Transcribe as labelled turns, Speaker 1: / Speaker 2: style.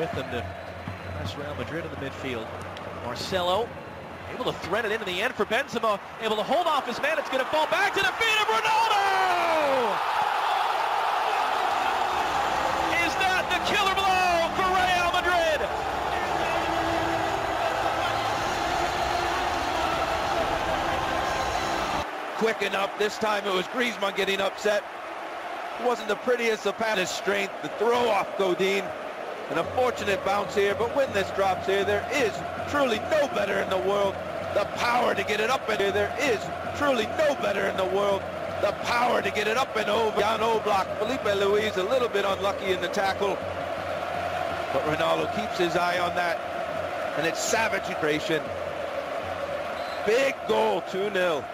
Speaker 1: with them to press Real Madrid in the midfield. Marcelo able to thread it into the end for Benzema, able to hold off his man. It's going to fall back to the feet of Ronaldo! Is that the killer blow for Real Madrid?
Speaker 2: quick enough. This time it was Griezmann getting upset. It wasn't the prettiest of passes. Strength, the throw off Godin. An unfortunate bounce here, but when this drops here, there is truly no better in the world. The power to get it up and here, there is truly no better in the world. The power to get it up and over. Jan Oblak, Filipe Luis a little bit unlucky in the tackle. But Ronaldo keeps his eye on that. And it's savage creation. Big goal, 2-0.